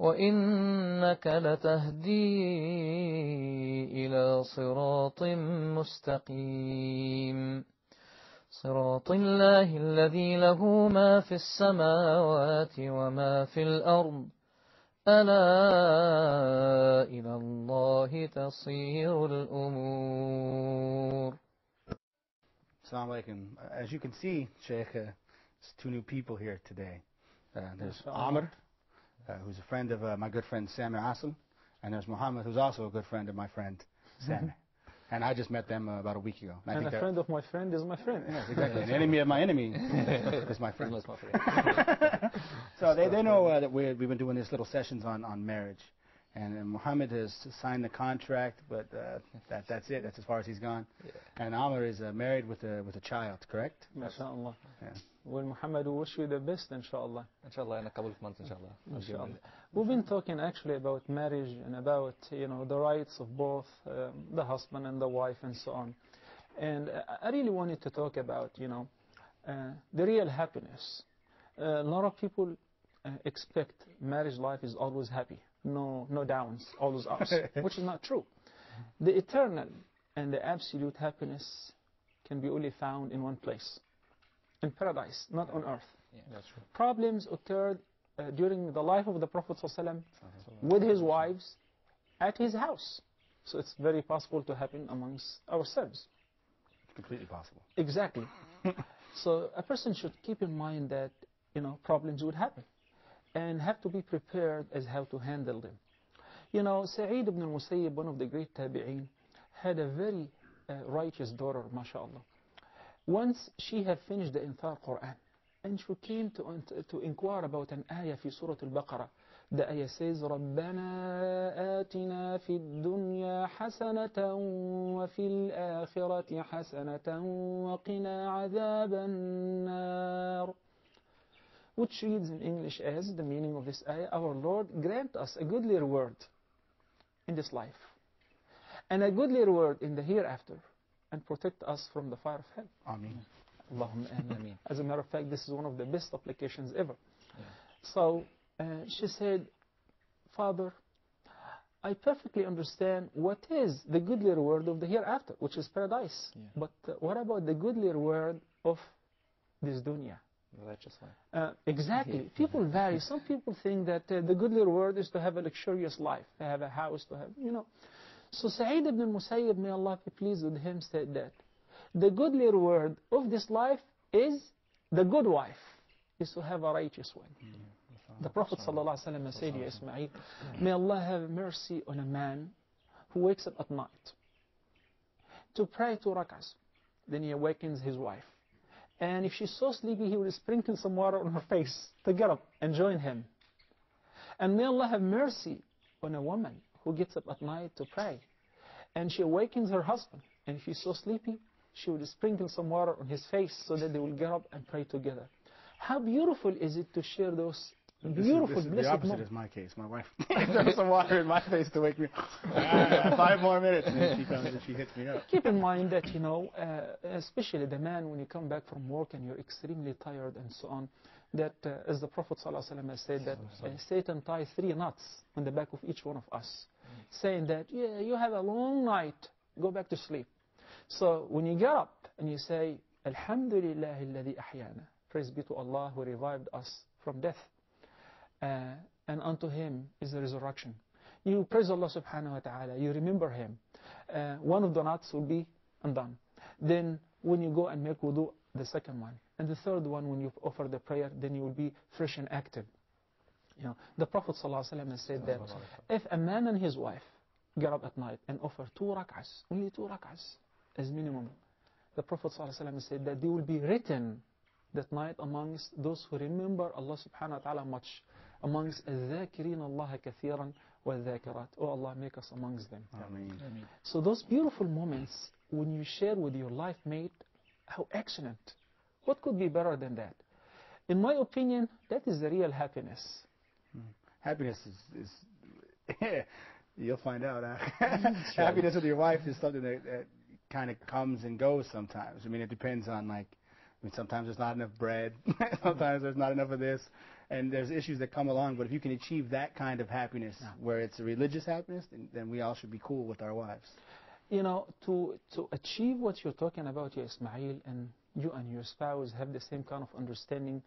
وإنك لتهدي إلى صراط مستقيم. صراط الله الذي له ما في السماوات وما في الأرض. ألا إلى الله تصير الأمور. السلام عليكم As you can see, Sheikh, uh, two new people here today. Uh, there's Amr. Who's a friend of uh, my good friend Sami Asim, and there's Muhammad, who's also a good friend of my friend Sami. and I just met them uh, about a week ago. I And think a they're- friend of my friend is my friend. Yes, exactly. An enemy of my enemy is my friend. That's my friend. so they, they know uh, that we're, we've been doing these little sessions on, on marriage. And, uh Muhammad has signed the contract, but uh, that, that's it. That's as far as he's gone. And Amr is uh, married with a, with a child, correct? MashaAllah. Yeah. Well, Muhammad, we wish you the best, inshallah. Inshallah in a couple of months inshallah. Inshallah. We've been talking actually about marriage and about you know the rights of both um, the husband and the wife and so on. And I- I really wanted to talk about you know uh, the real happiness. Uh, a lot of people uh, expect marriage life is always happy, no no downs, always ups, which is not true. The eternal and the absolute happiness can be only found in one place, in paradise, not on earth Yeah, that's true. problems occurred uh, during the life of the Prophet ﷺ with his wives at his house. So it's very possible to happen amongst ourselves. Completely possible. Exactly. so a person should keep in mind that you know problems would happen and have to be prepared as how to handle them. You know, Sa'id ibn al-Musayyib, one of the great tabi'een, had a very uh, righteous daughter, mashallah. Once she had finished the entire Quran, and she came to, to inquire about an ayah في Surah Al-Baqarah. The ayah says, رَبَّنَا آتِنَا فِي الدُّنْيا حَسَنَةً وَفِي الْآخِرَةِ حَسَنَةً وَقِنَا عَذَابَ النَّارِ Which reads in English as, the meaning of this ayah, Our Lord, grant us a goodly reward in this life, and a goodly reward in the hereafter, and protect us from the fire of hell. Ameen. Allahumma ameen. Ameen. As a matter of fact, this is one of the best applications ever. So uh, she said, Father, I perfectly understand what is the goodly reward of the hereafter, which is paradise. Yeah. But uh, what about the goodly reward of this dunya? Righteous one. Uh, exactly. People vary. Some people think that uh, the goodly reward is to have a luxurious life, to have a house, to have, you know. So Sa'id ibn al-Musayyib, may Allah be pleased with him, said that the goodly reward of this life is the good wife, is to have a righteous one. Mm-hmm. The Prophet ﷺ said, Ya Ismail, may Allah have mercy on a man who wakes up at night to pray two rak'ahs. Then he awakens his wife. And if she's so sleepy, he will sprinkle some water on her face to get up and join him. And may Allah have mercy on a woman who gets up at night to pray. And she awakens her husband. And if he's so sleepy, she would sprinkle some water on his face so that they will get up and pray together. How beautiful is it to share those This beautiful, is, this is the opposite moments? is my case. My wife throws some water in my face to wake me up. Five more minutes, and then she comes and she hits me up. Keep in mind that, you know, uh, especially the man, when you come back from work and you're extremely tired and so on, that uh, as the Prophet ﷺ has said, that uh, Satan ties three knots on the back of each one of us, saying that, yeah, you have a long night, go back to sleep. So when you get up and you say, Alhamdulillah alladhi ahyana, praise be to Allah who revived us from death, uh, and unto Him is the resurrection. You praise Allah subhanahu wa ta'ala, you remember Him. Uh, one of the knots will be undone. Then when you go and make wudu, the second one. And the third one, when you offer the prayer, then you will be fresh and active. You know, the Prophet ﷺ has said that if a man and his wife get up at night and offer two rak'ahs, only two rak'ahs as minimum, the Prophet ﷺ said that they will be written that night amongst those who remember Allah subhanahu wa ta'ala much, amongst الذاكرين الله كثيرا والذاكرات. Oh Allah, make us amongst them. I mean, So those beautiful moments when you share with your life mate, how excellent. what could be better than that? In my opinion, that is the real happiness. Hmm. happiness is, is you'll find out. Huh? Mm-hmm. happiness with your wife is something that, that kind of comes and goes sometimes. I mean, it depends on like, I mean, sometimes there's not enough bread, sometimes there's not enough of this, and there's issues that come along. But if you can achieve that kind of happiness, where it's a religious happiness, then, then we all should be cool with our wives. You know, to, to achieve what you're talking about, ya Ismail, and you and your spouse have the same kind of understanding,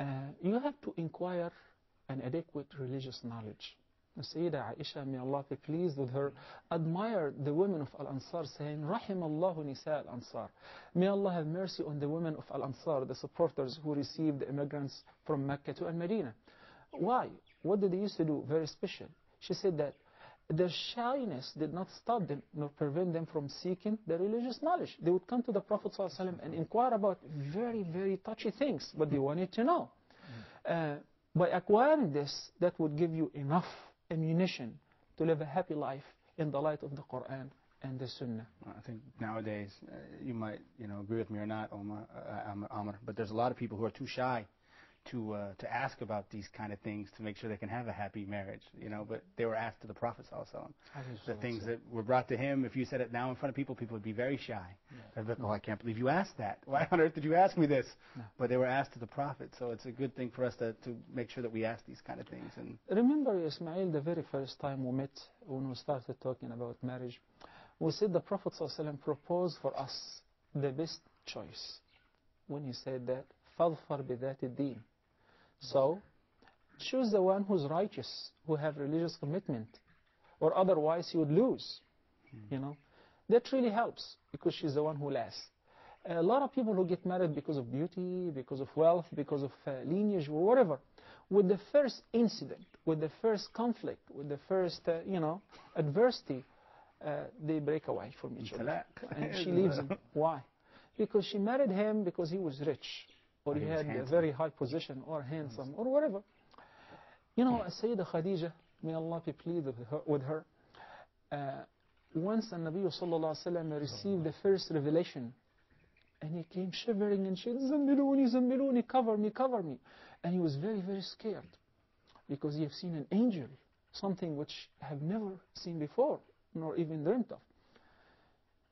uh, you have to inquire an adequate religious knowledge. Sayyida Aisha, may Allah be pleased with her, admired the women of Al-Ansar saying, Rahim Allahu Nisa Al-Ansar. May Allah have mercy on the women of Al-Ansar, the supporters who received the immigrants from Mecca to Al-Medina. Why? What did they used to do? Very special. She said that their shyness did not stop them nor prevent them from seeking the religious knowledge. They would come to the Prophet ﷺ and inquire about very, very touchy things, but they wanted to know. Uh, by acquiring this, that would give you enough ammunition to live a happy life in the light of the Quran and the Sunnah. I think nowadays, uh, you might, you know, agree with me or not, Omar, uh, Amr- Amr, but there's a lot of people who are too shy to uh, to ask about these kind of things to make sure they can have a happy marriage, you know. But they were asked to the Prophet sallallahu the things that were brought to him. If you said it now in front of people, people would be very shy. They'd be like, "Oh, I can't believe you asked that. Why on earth did you ask me this?" But they were asked to the Prophet, so it's a good thing for us to to make sure that we ask these kind of things. And Remember, Ismail, the very first time we met, when we started talking about marriage, we said the Prophet ﷺ proposed for us the best choice when he said that, فَظْفَرْ بِذَاتِ الدِّينِ so, choose the one who's righteous, who have religious commitment, or otherwise you would lose. You know, that really helps because she's the one who lasts. A lot of people who get married because of beauty, because of wealth, because of uh, lineage, or whatever, with the first incident, with the first conflict, with the first, uh, you know, adversity, uh, they break away from each other. And she leaves him. Why? Because she married him because he was rich, or he had a very high position, or handsome, or whatever. You know, Sayyida Khadija, may Allah be pleased with her, with her uh, once the Nabi sallallahu alaihi wasallam received the first revelation, and he came shivering and said, Zammiluni, Zammiluni, cover me, cover me. And he was very, very scared because he had seen an angel, something which I have never seen before, nor even dreamt of.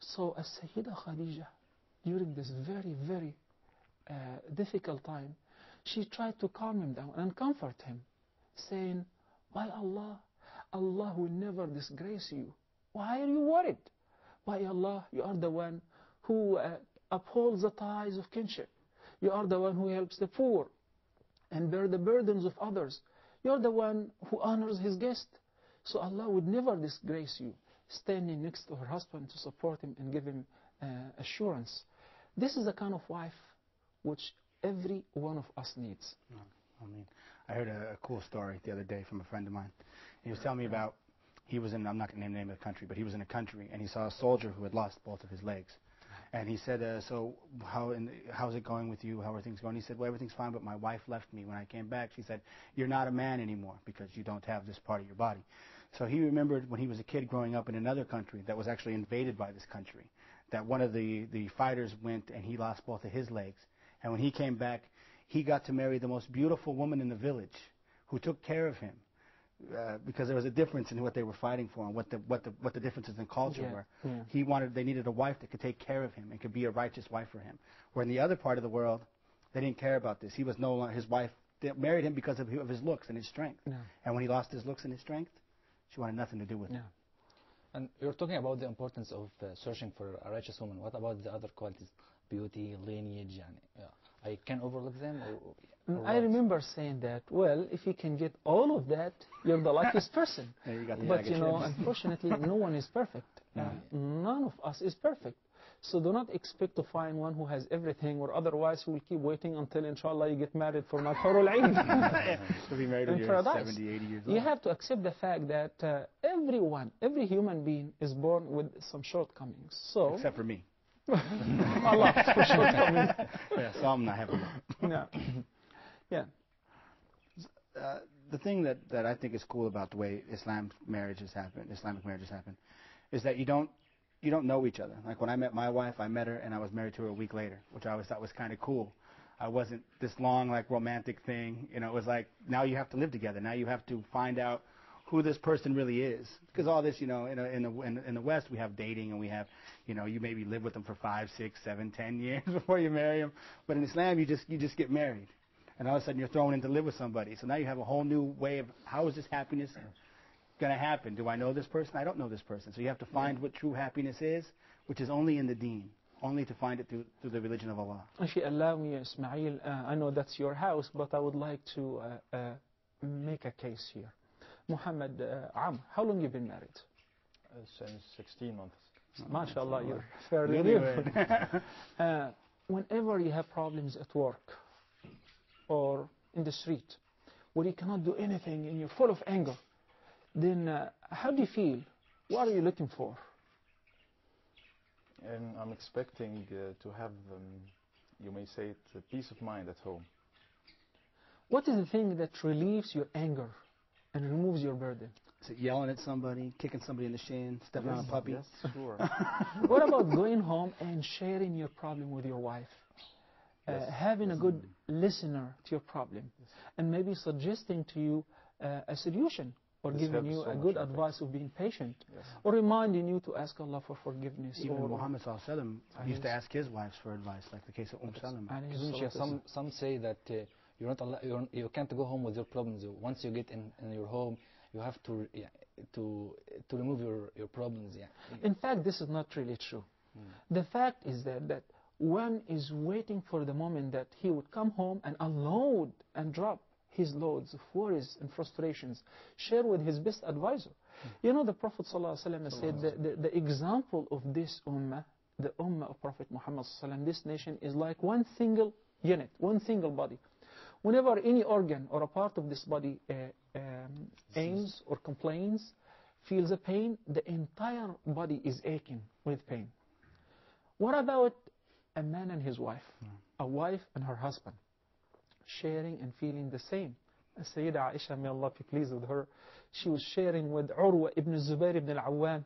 So as Sayyida Khadija, during this very, very uh, difficult time, she tried to calm him down and comfort him, saying, By Allah, Allah will never disgrace you. Why are you worried? By Allah, you are the one who uh, upholds the ties of kinship. You are the one who helps the poor and bear the burdens of others. You are the one who honors his guest. So Allah would never disgrace you, standing next to her husband to support him and give him uh, assurance. This is the kind of wife which every one of us needs. I mean, I heard a, a cool story the other day from a friend of mine. He was telling me about he was in I'm not going to name the name of the country, but he was in a country and he saw a soldier who had lost both of his legs. And he said, uh, "So how in, how's it going with you? How are things going?" He said, "Well, everything's fine, but my wife left me when I came back. She said, "You're not a man anymore because you don't have this part of your body." So he remembered when he was a kid growing up in another country that was actually invaded by this country, that one of the the fighters went and he lost both of his legs. And when he came back, he got to marry the most beautiful woman in the village who took care of him uh, because there was a difference in what they were fighting for and what the what the what the differences in culture Yeah, were. yeah. He wanted they needed a wife that could take care of him and could be a righteous wife for him. Where in the other part of the world, they didn't care about this. He was no longer his wife they married him because of, of his looks and his strength. Yeah. And when he lost his looks and his strength, she wanted nothing to do with Yeah. him. And you're talking about the importance of uh, searching for a righteous woman. What about the other qualities? Beauty, lineage, and yeah. I can overlook them? Or, or I remember saying that, well, if you can get all of that, you're the luckiest person. There you the But you know, unfortunately, no one is perfect. None of us is perfect. So do not expect to find one who has everything, or otherwise you will keep waiting until, inshallah, you get married for Madhurul Eid. You'll be married when you're paradise. 70, 80 years old. You have to accept the fact that uh, everyone, every human being is born with some shortcomings. So, Except for me. Allah, for shortcomings. yeah, some I have. Yeah. yeah. Uh, the thing that, that I think is cool about the way Islam marriages happen, Islamic marriages happen, is that you don't you don't know each other. Like when I met my wife, I met her and I was married to her a week later, which I always thought was kind of cool. I wasn't this long like romantic thing. You know, it was like now you have to live together. Now you have to find out who this person really is. Because all this, you know, in, a, in the in, in the West we have dating and we have, you know, you maybe live with them for five, six, seven, ten years before you marry them. But in Islam, you just you just get married, and all of a sudden you're thrown in to live with somebody. So now you have a whole new way of how is this happiness going to happen? Do I know this person? I don't know this person. So you have to find what true happiness is, which is only in the Deen, only to find it through, through the religion of Allah. You allow me, Ismail, uh, I know that's your house, but I would like to uh, uh, make a case here. Muhammad uh, Am, how long you been married? Uh, since 16 months. MashaAllah, you're fairly new. Uh, whenever you have problems at work or in the street, where you cannot do anything and you're full of anger, then uh, how do you feel? What are you looking for? And I'm expecting uh, to have, um, you may say it, peace of mind at home. What is the thing that relieves your anger and removes your burden? Is it yelling at somebody, kicking somebody in the shin, stepping on a puppy? Yes, sure. what about going home and sharing your problem with your wife? Uh, Yes. having a good listener to your problem and maybe suggesting to you uh, a solution or This giving you so a good I advice of being patient yes. or reminding you to ask Allah for forgiveness Even or Muhammad Sallallahu Alaihi Wasallam used to ask his wives for advice, like the case of Umm Salam. Isn't salatu? Some some say that uh, you're not you're, you can't go home with your problems. Once you get in, in your home, you have to yeah, to to remove your, your problems. Yeah. In fact, this is not really true. Hmm. The fact is that, that one is waiting for the moment that he would come home and unload and drop his loads of worries and frustrations, share with his best advisor. Hmm. You know, the Prophet ﷺ said that the, the example of this ummah, the ummah of Prophet Muhammad ﷺ, this nation is like one single unit, one single body. Whenever any organ or a part of this body uh, um, aims or complains, feels a pain, the entire body is aching with pain. What about a man and his wife, a wife and her husband, sharing and feeling the same? Sayyida Aisha, may Allah be pleased with her, she was sharing with Urwa ibn Zubair ibn al-Awwam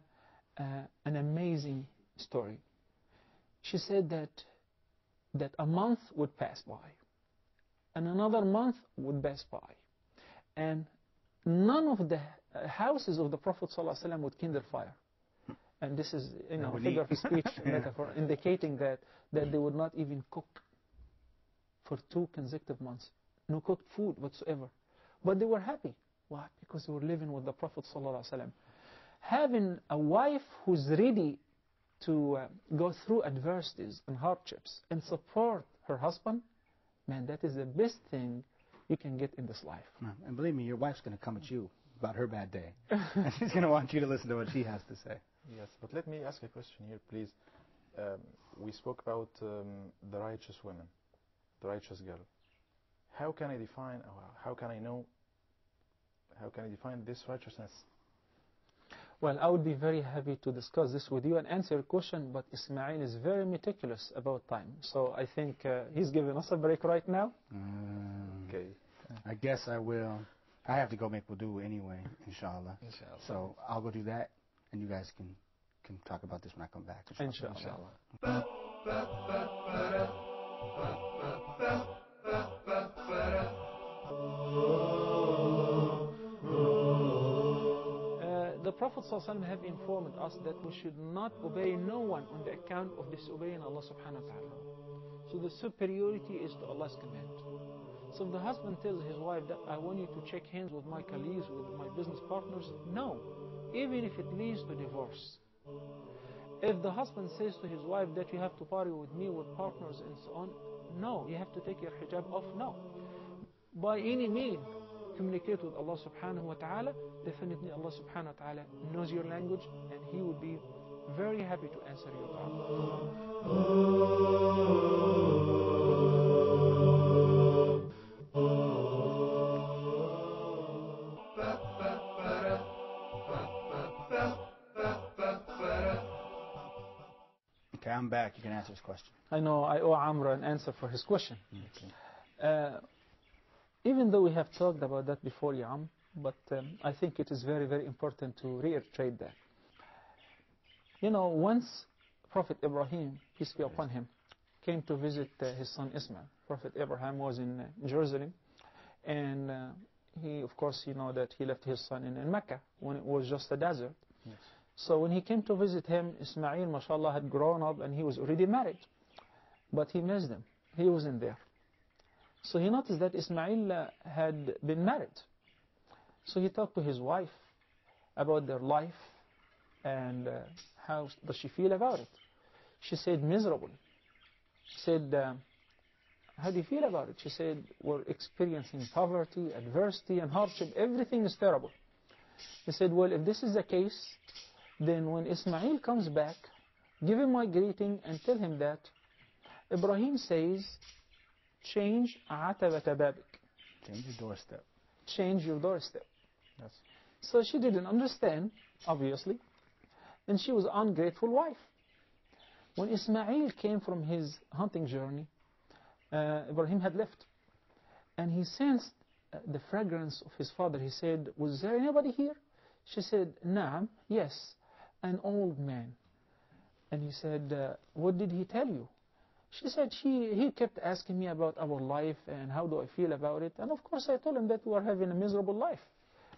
uh, an amazing story. She said that, that a month would pass by, and another month would pass by, and none of the uh, houses of the Prophet ﷺ would kindle fire. And this is, you know, figure of speech metaphor indicating that, that they would not even cook for two consecutive months. No cooked food whatsoever. But they were happy. Why? Because they were living with the Prophet ﷺ. Having a wife who's ready to uh, go through adversities and hardships and support her husband, man, that is the best thing you can get in this life. And believe me, your wife's going to come at you about her bad day. and she's going to want you to listen to what she has to say. Yes, but let me ask a question here, please. Um, we spoke about um, the righteous woman, the righteous girl. How can I define, how can I know, how can I define this righteousness? Well, I would be very happy to discuss this with you and answer your question, but Ismail is very meticulous about time. So I think uh, he's giving us a break right now. Mm, Okay. I guess I will. I have to go make wudu anyway, inshallah. Inshallah. So I'll go do that, and you guys can can talk about this when I come back. inshallah. Inshallah. The Prophet ﷺ have informed us that we should not obey no one on the account of disobeying Allah subhanahu wa ta'ala. So the superiority is to Allah's command. So the husband tells his wife that I want you to shake hands with my colleagues, with my business partners, no, even if it leads to divorce. If the husband says to his wife that you have to party with me, with partners and so on, no, you have to take your hijab off, no. By any means, communicate with Allah subhanahu wa ta'ala. Definitely Allah subhanahu wa ta'ala knows your language and He will be very happy to answer your. Okay, I'm back. You can answer this question. I know I owe Amr an answer for his question. Uh, even though we have talked about that before, Yam, but um, I think it is very, very important to reiterate that. You know, once Prophet Ibrahim, peace be upon him, came to visit uh, his son Ismail. Prophet Abraham was in uh, Jerusalem, and uh, he, of course, you know that he left his son in, in Mecca when it was just a desert. Yes. So when he came to visit him, Ismail, mashallah, had grown up and he was already married. But he missed him. He wasn't there. So he noticed that Ismail had been married. So he talked to his wife about their life and uh, how does she feel about it. She said, miserable. She said, uh, how do you feel about it? She said, we're experiencing poverty, adversity, and hardship. Everything is terrible. He said, well, if this is the case, then when Ismail comes back, give him my greeting and tell him that Ibrahim says, Change atabata. Change your doorstep. Change your doorstep. Yes. So she didn't understand, obviously. And she was ungrateful wife. When Ismail came from his hunting journey, uh, Ibrahim had left. And he sensed uh, the fragrance of his father. He said, was there anybody here? She said, Naam, yes, an old man. And he said, uh, what did he tell you? She said, she, he kept asking me about our life and how do I feel about it. And of course I told him that we are having a miserable life.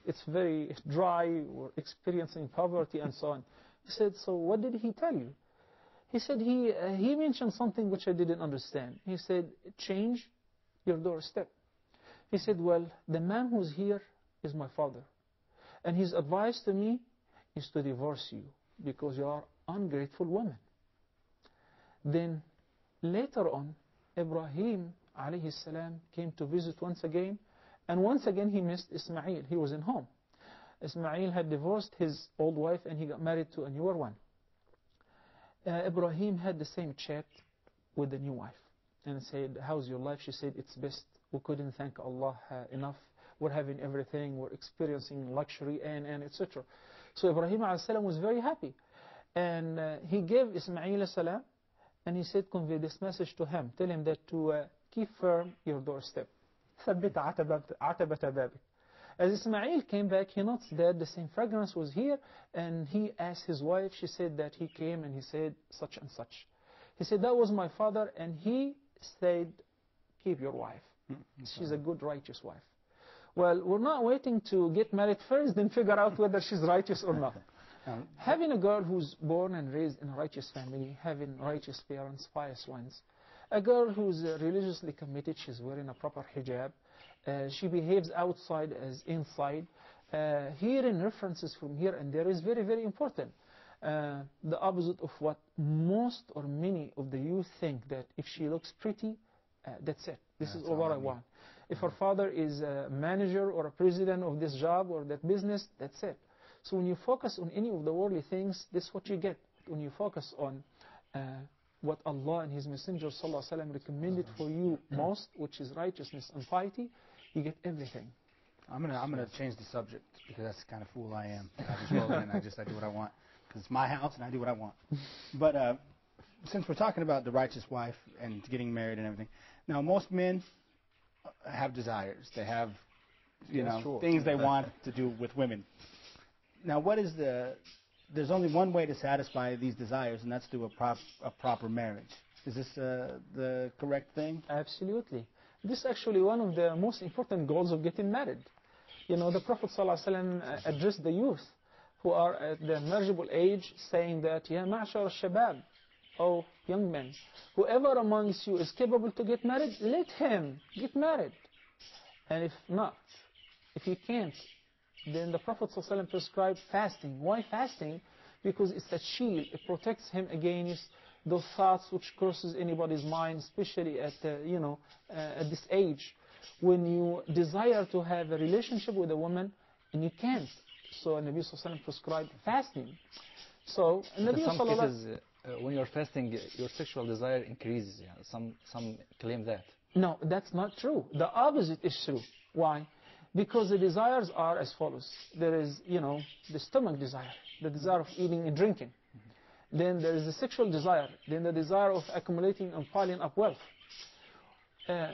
It's very dry, we're experiencing poverty and so on. He said, so what did he tell you? He said, he, uh, he mentioned something which I didn't understand. He said, change your doorstep. He said, well, the man who's here is my father. And his advice to me is to divorce you because you are ungrateful woman. Then later on, Ibrahim alayhi salam came to visit once again, and once again he missed Ismail. He was in home. Ismail had divorced his old wife and he got married to a newer one. Uh, Ibrahim had the same chat with the new wife and said, how's your life? She said, it's best. We couldn't thank Allah uh, enough. We're having everything. We're experiencing luxury and, and etc. So Ibrahim was very happy. And uh, he gave Ismail salam and he said, convey this message to him. Tell him that to uh, keep firm your doorstep. ثبت عتبة بابك. As Ismail came back, he noticed that the same fragrance was here, and he asked his wife, she said that he came and he said such and such. He said, that was my father, and he said, keep your wife. She's a good, righteous wife. Well, we're not waiting to get married first, then figure out whether she's righteous or not. Um, Having a girl who's born and raised in a righteous family, having righteous parents, pious ones, a girl who's uh, religiously committed, she's wearing a proper hijab, uh, she behaves outside as inside. Uh, hearing references from here and there is very, very important. Uh, the opposite of what most or many of the youth think that if she looks pretty, uh, that's it. This That's is all what I want. If her father is a manager or a president of this job or that business, that's it. So when you focus on any of the worldly things, this is what you get. When you focus on uh, what Allah and His Messenger وسلم, recommended for you most, which is righteousness and piety, you get everything. I'm gonna I'm gonna change the subject because that's the kind of fool I am. I just roll in. I just I do what I want because it's my house and I do what I want. But uh, since we're talking about the righteous wife and getting married and everything, now most men have desires. They have you Yes, know sure. things they want to do with women. Now, what is the? There's only one way to satisfy these desires, and that's through a prop a proper marriage. Is this uh, the correct thing? Absolutely. This is actually one of the most important goals of getting married. You know, the Prophet ﷺ addressed the youth who are at the marriageable age saying that, Ya ma'shar al-shabab, O young men, whoever amongst you is capable to get married, let him get married. And if not, if he can't, then the Prophet ﷺ prescribed fasting. Why fasting? Because it's a shield. It protects him against those thoughts which crosses anybody's mind, especially at, uh, you know, uh, at this age. When you desire to have a relationship with a woman, and you can't. So Nabi ﷺ prescribed fasting. So Nabi some cases, uh, when you're fasting, your sexual desire increases. Yeah. Some, some claim that. No, that's not true. The opposite is true. Why? Because the desires are as follows. There is, you know, the stomach desire, the desire of eating and drinking. Then there is the sexual desire. Then the desire of accumulating and piling up wealth. Uh,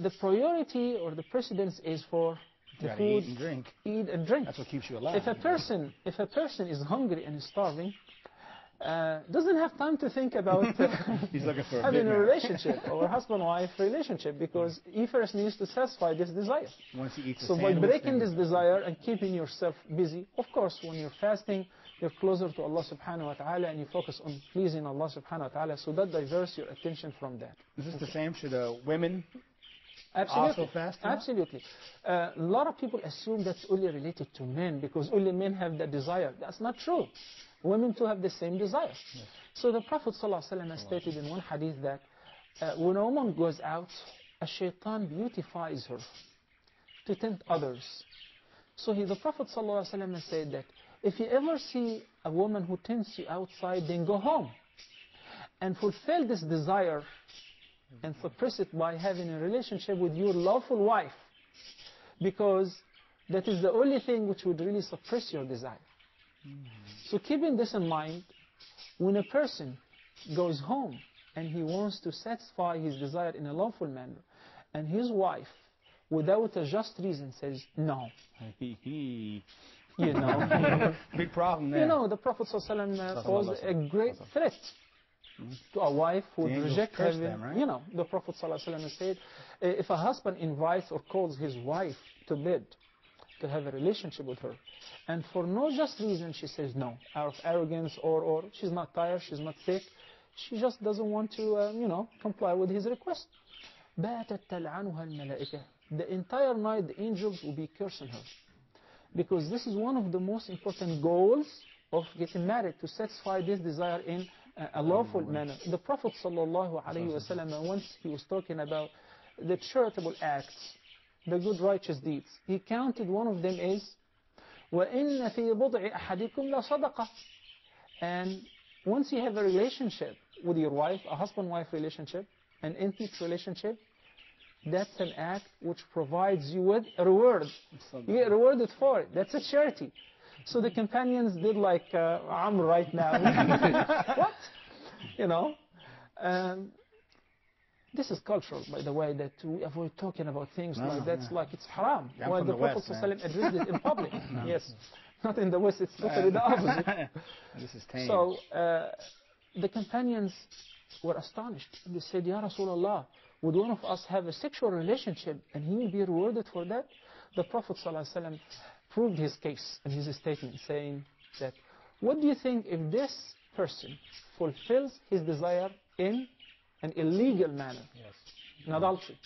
the priority or the precedence is for the food, eat and drink. eat and drink. That's what keeps you alive. If a person, if a person is hungry and is starving, doesn't have time to think about uh, He's looking for a having a relationship or husband-wife relationship because he first needs to satisfy this desire. Once he eats a by breaking this desire and keeping yourself busy, of course, when you're fasting, you're closer to Allah subhanahu wa ta'ala and you focus on pleasing Allah subhanahu wa ta'ala, so that diverts your attention from that. Is this the same? Should uh, women Absolutely. also fast? Absolutely. Uh, a lot of people assume that's only related to men because only men have that desire. That's not true. Women too have the same desire. So the Prophet ﷺ has stated in one hadith that uh, when a woman goes out, a shaitan beautifies her to tempt others. So he, the Prophet ﷺ has said that if you ever see a woman who tempts you outside, then go home and fulfill this desire and suppress it by having a relationship with your lawful wife because that is the only thing which would really suppress your desire. So keeping this in mind, when a person goes home and he wants to satisfy his desire in a lawful manner, and his wife, without a just reason, says no, you know, Big problem there. you know, the Prophet ﷺ uh, caused a great threat to a wife who would reject them, right? you know, the Prophet ﷺ said, if a husband invites or calls his wife to bed to have a relationship with her, and for no just reason she says no, out of arrogance or, or she's not tired, she's not sick, she just doesn't want to, uh, you know, comply with his request. باتت تلعنها الملائكة. The entire night the angels will be cursing her. Because this is one of the most important goals of getting married, to satisfy this desire in a- a lawful manner. The Prophet ﷺ, once he was talking about the charitable acts, the good righteous deeds, he counted one of them is وَإِنَّ فِي بُضْعِ أَحَدِكُمْ لَصَدَقَةً And once you have a relationship with your wife, a husband-wife relationship, an intimate relationship, that's an act which provides you with a reward. You get rewarded for it. That's a charity. So the companions did like uh, Amr right now. what? You know? Um, this is cultural, by the way, that we avoid talking about things No, like that's no. like it's haram. Yeah, While the the Prophet West, addressed it in public. Yes. Not in the West, it's totally the opposite. this is tame. So uh, the companions were astonished. They said, Ya Rasulullah, would one of us have a sexual relationship and he will be rewarded for that? The Prophet ﷺ proved his case in his statement saying that, what do you think if this person fulfills his desire in an illegal manner, Yes. in adultery,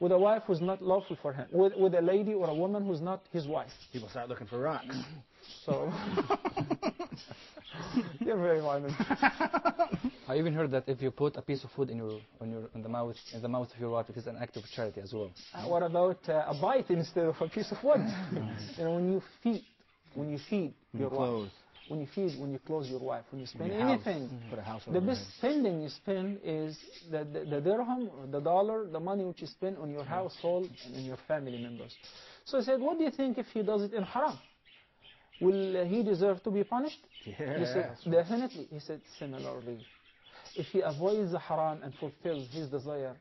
with a wife who's not lawful for him, with, with a lady or a woman who's not his wife? People start looking for rocks. So, you're very violent. I even heard that if you put a piece of food in your on your in the mouth in the mouth of your wife, it is an act of charity as well. Uh, What about uh, a bite instead of a piece of wood? you know, when you feed, when you feed your you wife, close. When you feed, when you close your wife, when you spend house. anything, house the over best spending you spend is the, the, the dirham, the dollar, the money which you spend on your household and on your family members. So I said, what do you think if he does it in haram? Will he deserve to be punished? He said, definitely. He said, similarly, if he avoids the haram and fulfills his desire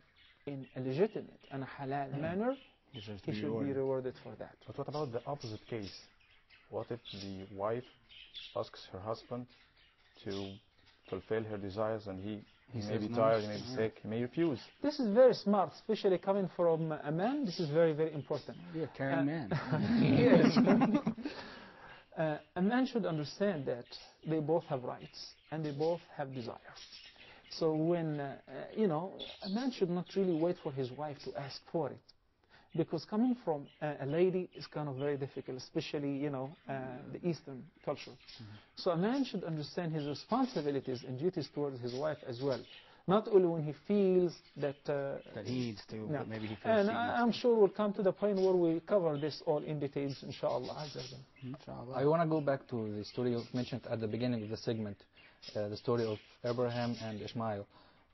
in a legitimate and a halal mm. manner, Deserves to he be should be rewarded. rewarded for that. But what about the opposite case? What if the wife asks her husband to fulfill her desires and he, he, He may says be no. tired, he may be sick, he may refuse? This is very smart, especially coming from a man. This is very, very important. You're a caring Uh, man. yes. uh, a man should understand that they both have rights and they both have desires. So when, uh, you know, a man should not really wait for his wife to ask for it. Because coming from a, a lady is kind of very difficult, especially, you know, uh, the Eastern culture. So a man should understand his responsibilities and duties towards his wife as well. Not only when he feels that uh, that he needs to, no. but maybe he feels And he I, I'm sure we'll come to the point where we cover this all in details, inshallah. Inshallah. I want to go back to the story you mentioned at the beginning of the segment, uh, the story of Abraham and Ishmael.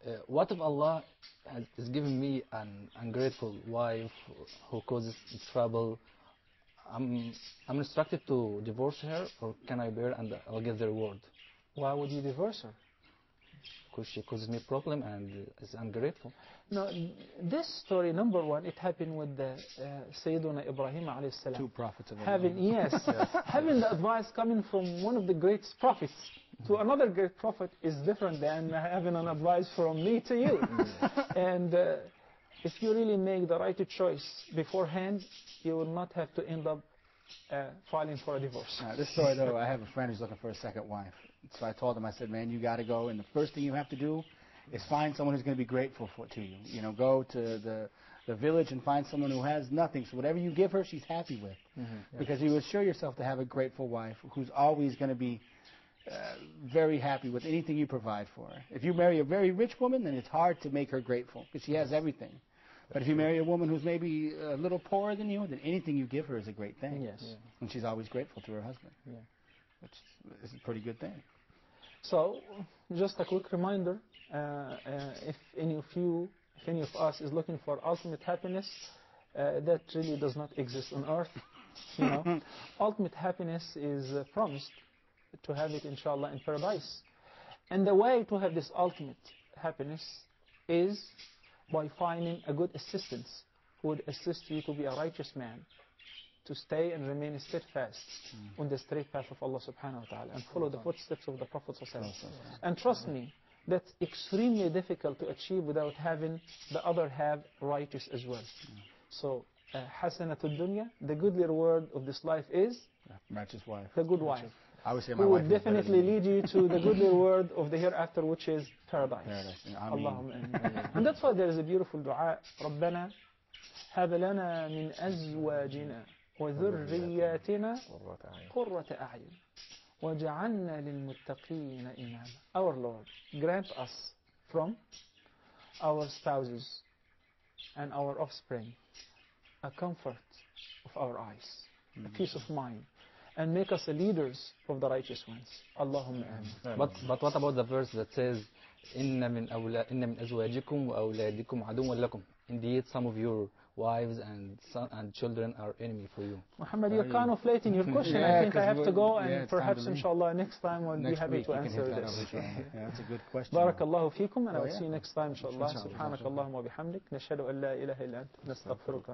Uh, what if Allah has, is giving me an ungrateful wife who causes trouble? I'm, I'm instructed to divorce her, or can I bear and I'll get the reward? Why would you divorce her? because she causes me problem and is ungrateful. No, this story, number one, it happened with the uh, Sayyiduna Ibrahim alayhi salam. Two prophets of having Allah. yes, having the advice coming from one of the greatest prophets to another great prophet is different than having an advice from me to you. and uh, if you really make the right choice beforehand, you will not have to end up uh, filing for a divorce. Uh, this story, though, I have a friend who's looking for a second wife. So I told him, I said, man, you got to go, and the first thing you have to do is find someone who's going to be grateful for to you. You know, go to the the village and find someone who has nothing. So whatever you give her, she's happy with, because you assure yourself to have a grateful wife who's always going to be very happy with anything you provide for her. If you marry a very rich woman, then it's hard to make her grateful because she has everything. But if you marry a woman who's maybe a little poorer than you, then anything you give her is a great thing. Yes. And she's always grateful to her husband. Yeah. Which is a pretty good thing. So, just a quick reminder: uh, uh, if any of you, if any of us is looking for ultimate happiness, uh, that really does not exist on earth. You know, ultimate happiness is uh, promised to have it, inshallah, in paradise. And the way to have this ultimate happiness is by finding a good assistance who would assist you to be a righteous man, to stay and remain steadfast on the straight path of Allah subhanahu wa ta'ala and follow the footsteps of the Prophet sallallahu alaihi wasallam. And trust me, that's extremely difficult to achieve without having the other half righteous as well. So, uh, hasanatul dunya, the goodly reward of this life is Righteous wife. the good wife, I would say my who wife would is better definitely than me. lead you to the goodly reward of the hereafter, which is paradise. Paradise. Yeah, I mean, Allahumma ameen. And that's why there is a beautiful dua, ربنا هب لنا من أزواجنا وذرياتنا قرة أعين. قرة أعين وجعلنا للمتقين إماما Our Lord, grant us from our spouses and our offspring a comfort of our eyes, a peace of mind, and make us the leaders of the righteous ones. Allahumma ameen. But but what about the verse that says إن من أولا إن من أزواجكم وأولادكم عدوا لكم Indeed, some of your wives and son and children are enemy for you. Muhammad, you're Are kind you- of late in your question. Yeah, I think I 'cause have to we're- go, yeah, and it's time perhaps, to leave. inshallah, next time we'll be Next happy week to you can answer hit that this. up, inshallah. Yeah, that's a good question. بارك الله فيكم and I Oh, will yeah. see you next time إن شاء الله إن شاء الله. سبحانك اللهم وبحمدك نشهد أن لا إله إلا أنت نستغفرك